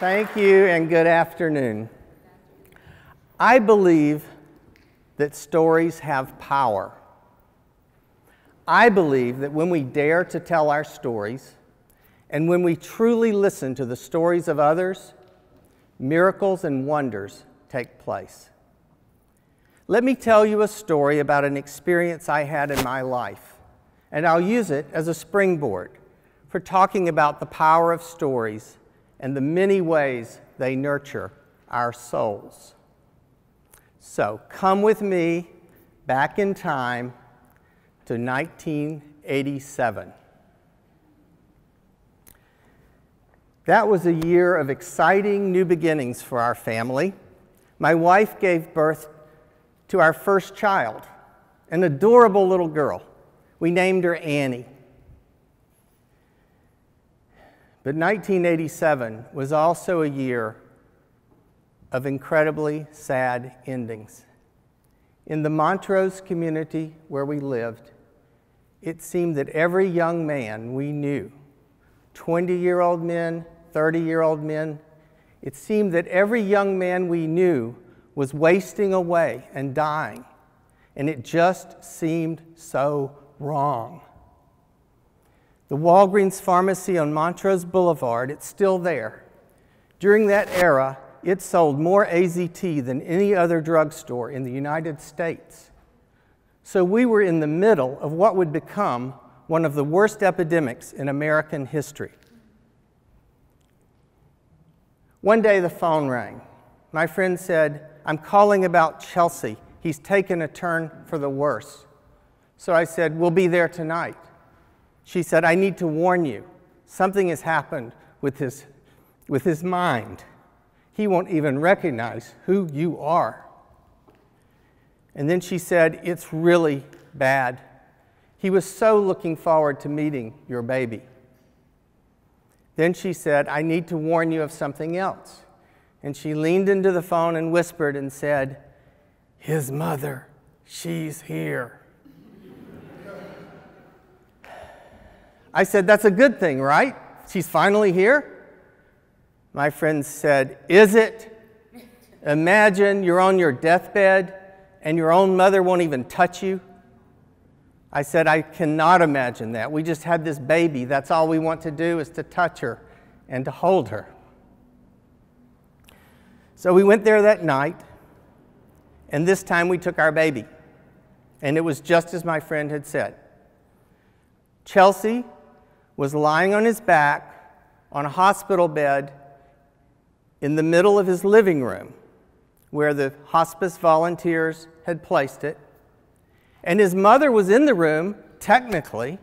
Thank you and good afternoon. I believe that stories have power. I believe that when we dare to tell our stories and when we truly listen to the stories of others, miracles and wonders take place. Let me tell you a story about an experience I had in my life, and I'll use it as a springboard for talking about the power of stories and the many ways they nurture our souls. So come with me back in time to 1987. That was a year of exciting new beginnings for our family. My wife gave birth to our first child, an adorable little girl. We named her Annie. But 1987 was also a year of incredibly sad endings. In the Montrose community where we lived, it seemed that every young man we knew, 20 year old men, 30 year old men, it seemed that every young man we knew was wasting away and dying, and it just seemed so wrong. The Walgreens pharmacy on Montrose Boulevard, it's still there. During that era, it sold more AZT than any other drugstore in the United States. So we were in the middle of what would become one of the worst epidemics in American history. One day the phone rang. My friend said, I'm calling about Chelsea. He's taken a turn for the worse. So I said, We'll be there tonight. She said, I need to warn you. Something has happened with his, with his mind he won't even recognize who you are. And then she said, It's really bad. He was so looking forward to meeting your baby. Then she said, I need to warn you of something else. And she leaned into the phone and whispered and said, His mother, she's here. I said, That's a good thing, right? She's finally here. My friend said, Is it? Imagine you're on your deathbed and your own mother won't even touch you. I said, I cannot imagine that. We just had this baby. That's all we want to do is to touch her and to hold her. So we went there that night, and this time we took our baby. And it was just as my friend had said. Chelsea was lying on his back on a hospital bed in the middle of his living room where the hospice volunteers had placed it. And his mother was in the room, technically,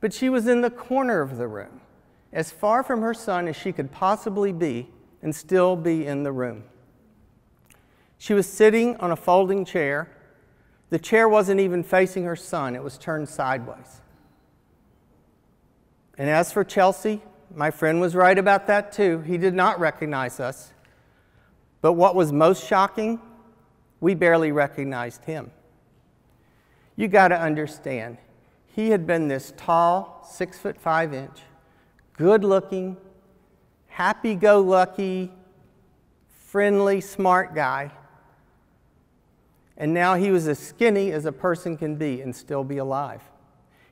but she was in the corner of the room, as far from her son as she could possibly be and still be in the room. She was sitting on a folding chair. The chair wasn't even facing her son, it was turned sideways. And as for Chelsea, my friend was right about that too. He did not recognize us. But what was most shocking, we barely recognized him. You got to understand, he had been this tall, six foot five inch, good looking, happy go lucky, friendly, smart guy. And now he was as skinny as a person can be and still be alive.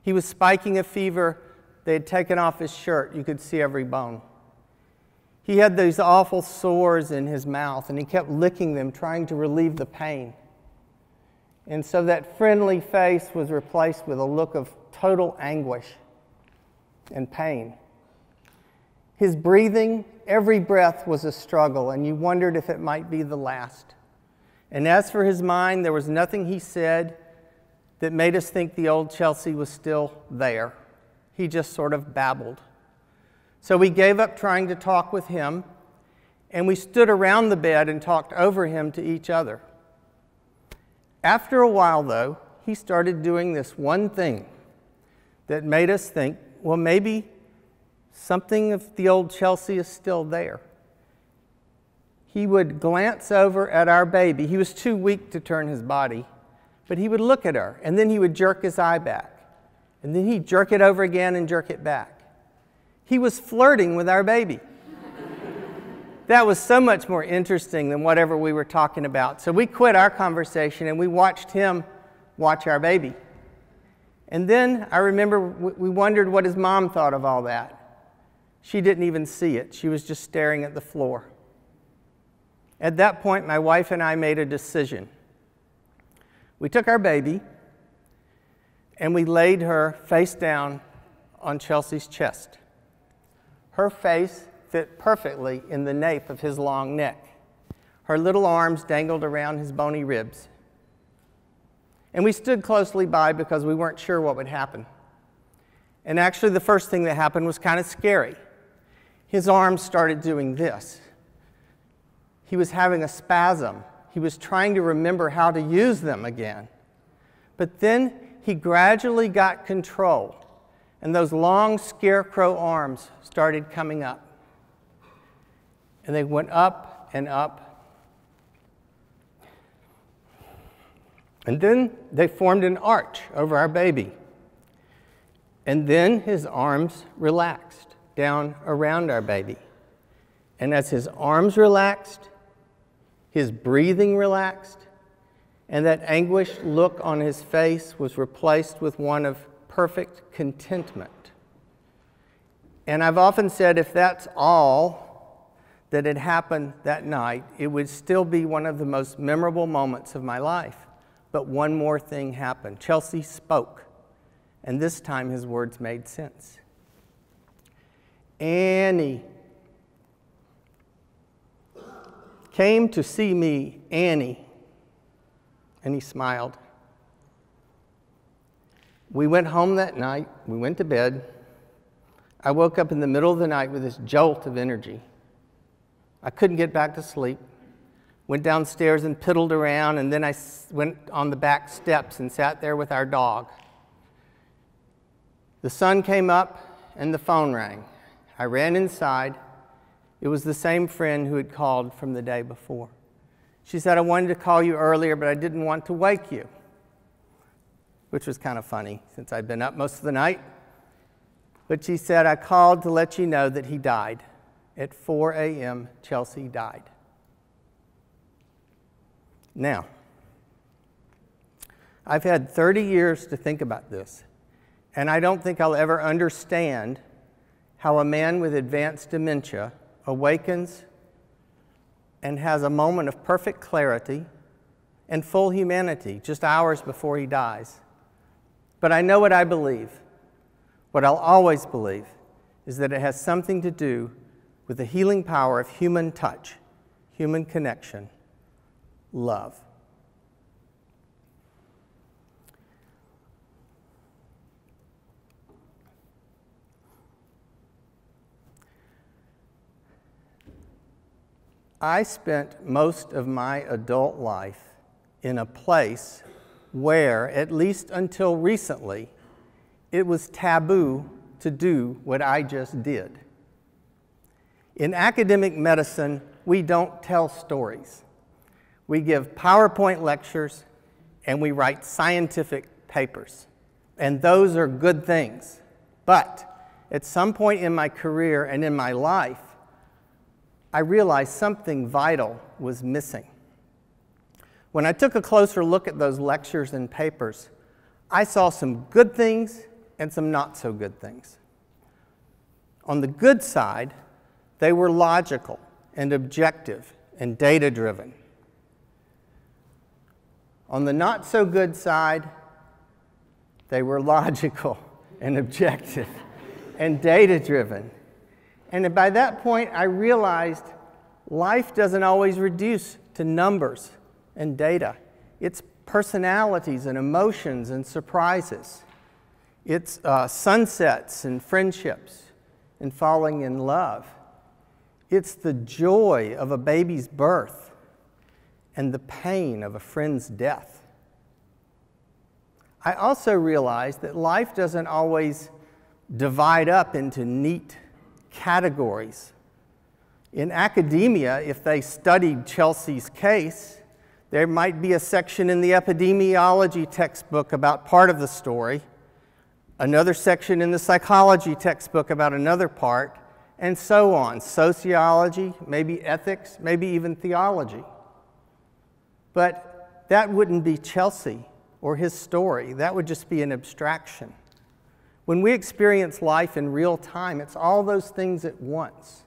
He was spiking a fever they had taken off his shirt. You could see every bone. He had these awful sores in his mouth, and he kept licking them, trying to relieve the pain. And so that friendly face was replaced with a look of total anguish and pain. His breathing, every breath was a struggle, and you wondered if it might be the last. And as for his mind, there was nothing he said that made us think the old Chelsea was still there. He just sort of babbled. So we gave up trying to talk with him, and we stood around the bed and talked over him to each other. After a while, though, he started doing this one thing that made us think, well, maybe something of the old Chelsea is still there. He would glance over at our baby. He was too weak to turn his body, but he would look at her, and then he would jerk his eye back. And then he'd jerk it over again and jerk it back. He was flirting with our baby. that was so much more interesting than whatever we were talking about. So we quit our conversation and we watched him watch our baby. And then I remember we wondered what his mom thought of all that. She didn't even see it, she was just staring at the floor. At that point, my wife and I made a decision. We took our baby and we laid her face down on Chelsea's chest. Her face fit perfectly in the nape of his long neck. Her little arms dangled around his bony ribs. And we stood closely by because we weren't sure what would happen. And actually, the first thing that happened was kind of scary. His arms started doing this. He was having a spasm. He was trying to remember how to use them again. But then he gradually got control, and those long scarecrow arms started coming up. And they went up and up. And then they formed an arch over our baby. And then his arms relaxed down around our baby. And as his arms relaxed, his breathing relaxed, and that anguished look on his face was replaced with one of perfect contentment. And I've often said if that's all that had happened that night, it would still be one of the most memorable moments of my life. But one more thing happened. Chelsea spoke, and this time his words made sense. Annie came to see me, Annie, and he smiled. We went home that night, we went to bed. I woke up in the middle of the night with this jolt of energy. I couldn't get back to sleep. Went downstairs and piddled around, and then I went on the back steps and sat there with our dog. The sun came up and the phone rang. I ran inside. It was the same friend who had called from the day before. She said, I wanted to call you earlier, but I didn't want to wake you, which was kind of funny since I'd been up most of the night. But she said, I called to let you know that he died. At 4 a.m., Chelsea died. Now, I've had 30 years to think about this, and I don't think I'll ever understand how a man with advanced dementia awakens and has a moment of perfect clarity and full humanity just hours before he dies. But I know what I believe. What I'll always believe is that it has something to do with the healing power of human touch, human connection, love. I spent most of my adult life in a place where, at least until recently, it was taboo to do what I just did. In academic medicine, we don't tell stories. We give PowerPoint lectures and we write scientific papers. And those are good things. But at some point in my career and in my life, I realized something vital was missing. When I took a closer look at those lectures and papers, I saw some good things and some not so good things. On the good side, they were logical and objective and data driven. On the not so good side, they were logical and objective and data driven. And by that point, I realized life doesn't always reduce to numbers and data. It's personalities and emotions and surprises. It's uh, sunsets and friendships and falling in love. It's the joy of a baby's birth and the pain of a friend's death. I also realized that life doesn't always divide up into neat categories. In academia, if they studied Chelsea's case, there might be a section in the epidemiology textbook about part of the story, another section in the psychology textbook about another part, and so on sociology, maybe ethics, maybe even theology. But that wouldn't be Chelsea or his story, that would just be an abstraction. When we experience life in real time, it's all those things at once.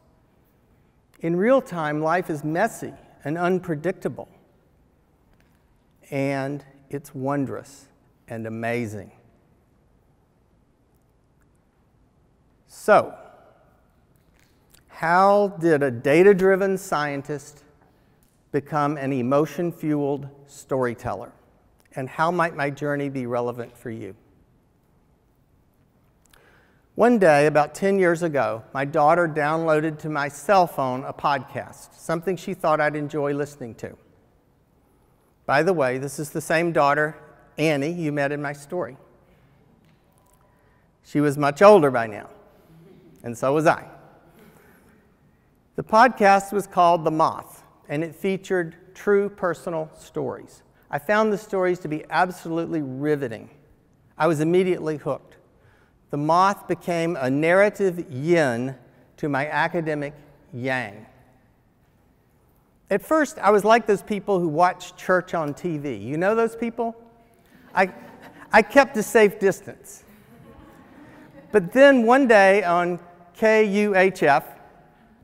In real time, life is messy and unpredictable, and it's wondrous and amazing. So, how did a data driven scientist become an emotion fueled storyteller? And how might my journey be relevant for you? One day, about 10 years ago, my daughter downloaded to my cell phone a podcast, something she thought I'd enjoy listening to. By the way, this is the same daughter, Annie, you met in my story. She was much older by now, and so was I. The podcast was called The Moth, and it featured true personal stories. I found the stories to be absolutely riveting. I was immediately hooked. The moth became a narrative yin to my academic yang. At first, I was like those people who watch church on TV. You know those people? I, I kept a safe distance. But then one day on KUHF,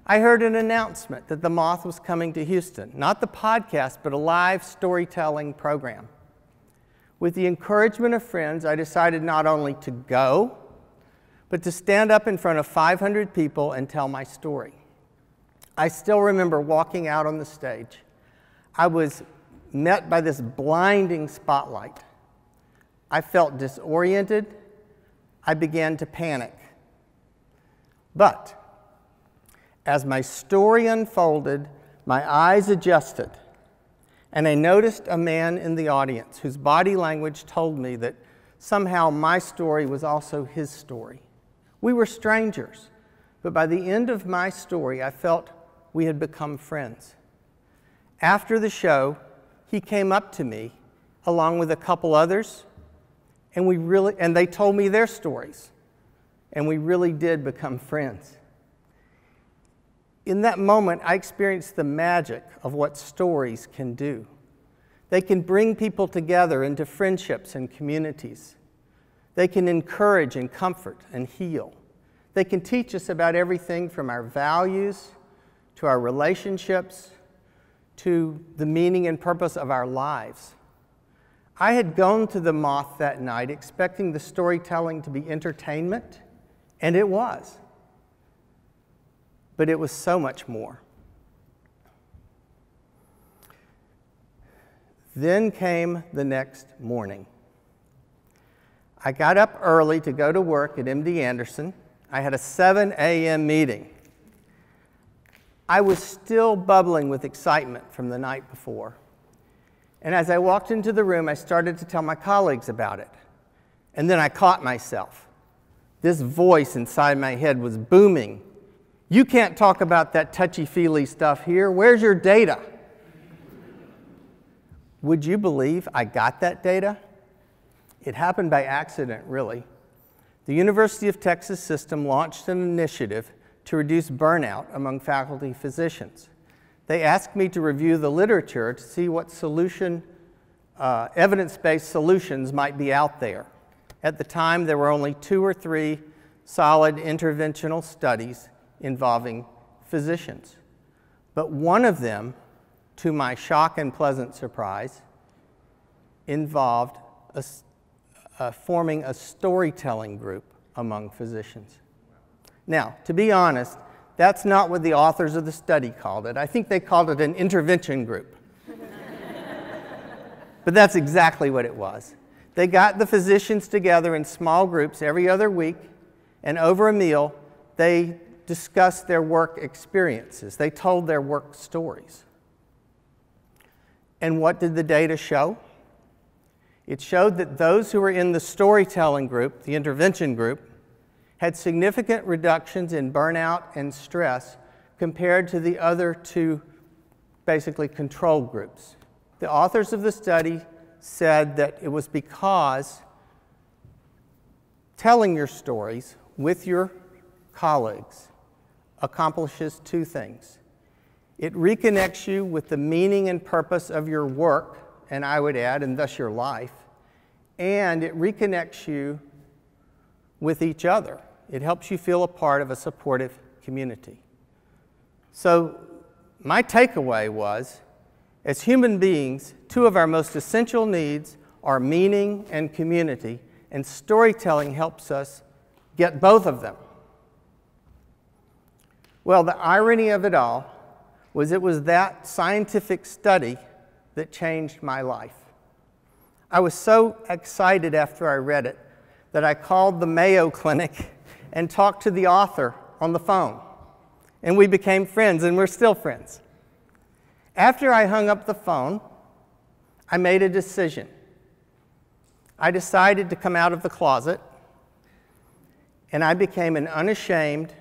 I heard an announcement that The Moth was coming to Houston. Not the podcast, but a live storytelling program. With the encouragement of friends, I decided not only to go, but to stand up in front of 500 people and tell my story. I still remember walking out on the stage. I was met by this blinding spotlight. I felt disoriented. I began to panic. But as my story unfolded, my eyes adjusted, and I noticed a man in the audience whose body language told me that somehow my story was also his story. We were strangers, but by the end of my story, I felt we had become friends. After the show, he came up to me along with a couple others, and we really and they told me their stories, and we really did become friends. In that moment, I experienced the magic of what stories can do. They can bring people together into friendships and communities. They can encourage and comfort and heal. They can teach us about everything from our values to our relationships to the meaning and purpose of our lives. I had gone to the moth that night expecting the storytelling to be entertainment, and it was. But it was so much more. Then came the next morning. I got up early to go to work at MD Anderson. I had a 7 a.m. meeting. I was still bubbling with excitement from the night before. And as I walked into the room, I started to tell my colleagues about it. And then I caught myself. This voice inside my head was booming. You can't talk about that touchy feely stuff here. Where's your data? Would you believe I got that data? It happened by accident, really. The University of Texas system launched an initiative to reduce burnout among faculty physicians. They asked me to review the literature to see what solution, uh, evidence-based solutions might be out there. At the time, there were only two or three solid interventional studies involving physicians. But one of them, to my shock and pleasant surprise, involved a uh, forming a storytelling group among physicians. Now, to be honest, that's not what the authors of the study called it. I think they called it an intervention group. but that's exactly what it was. They got the physicians together in small groups every other week, and over a meal, they discussed their work experiences. They told their work stories. And what did the data show? It showed that those who were in the storytelling group, the intervention group, had significant reductions in burnout and stress compared to the other two basically control groups. The authors of the study said that it was because telling your stories with your colleagues accomplishes two things it reconnects you with the meaning and purpose of your work, and I would add, and thus your life, and it reconnects you with each other. It helps you feel a part of a supportive community. So, my takeaway was as human beings, two of our most essential needs are meaning and community, and storytelling helps us get both of them. Well, the irony of it all was it was that scientific study that changed my life. I was so excited after I read it that I called the Mayo Clinic and talked to the author on the phone. And we became friends, and we're still friends. After I hung up the phone, I made a decision. I decided to come out of the closet, and I became an unashamed,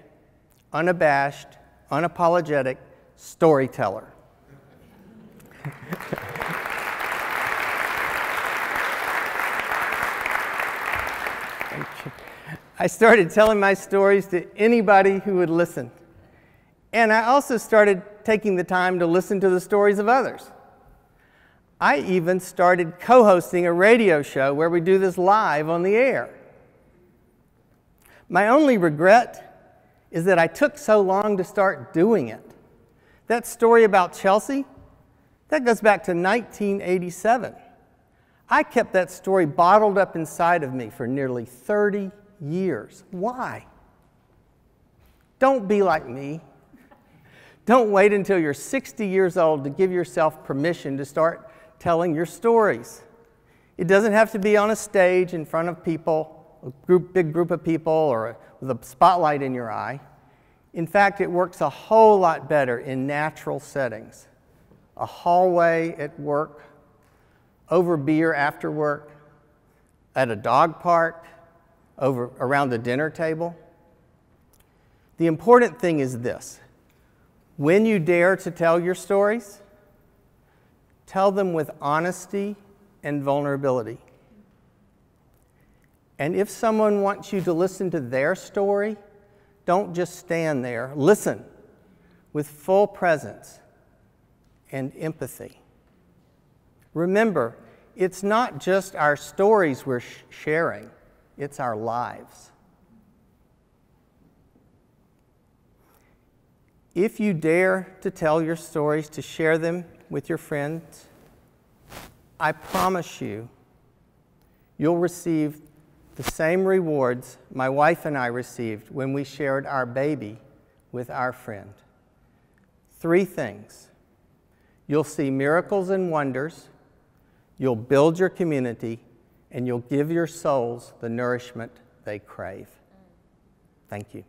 unabashed, unapologetic storyteller. I started telling my stories to anybody who would listen. And I also started taking the time to listen to the stories of others. I even started co hosting a radio show where we do this live on the air. My only regret is that I took so long to start doing it. That story about Chelsea, that goes back to 1987. I kept that story bottled up inside of me for nearly 30 years. Why? Don't be like me. Don't wait until you're 60 years old to give yourself permission to start telling your stories. It doesn't have to be on a stage in front of people, a group, big group of people, or a, with a spotlight in your eye. In fact, it works a whole lot better in natural settings. A hallway at work, over beer after work, at a dog park, over around the dinner table. The important thing is this. When you dare to tell your stories, tell them with honesty and vulnerability. And if someone wants you to listen to their story, don't just stand there. Listen with full presence and empathy. Remember, it's not just our stories we're sh- sharing, it's our lives. If you dare to tell your stories, to share them with your friends, I promise you, you'll receive the same rewards my wife and I received when we shared our baby with our friend. Three things you'll see miracles and wonders, you'll build your community, and you'll give your souls the nourishment they crave. Thank you.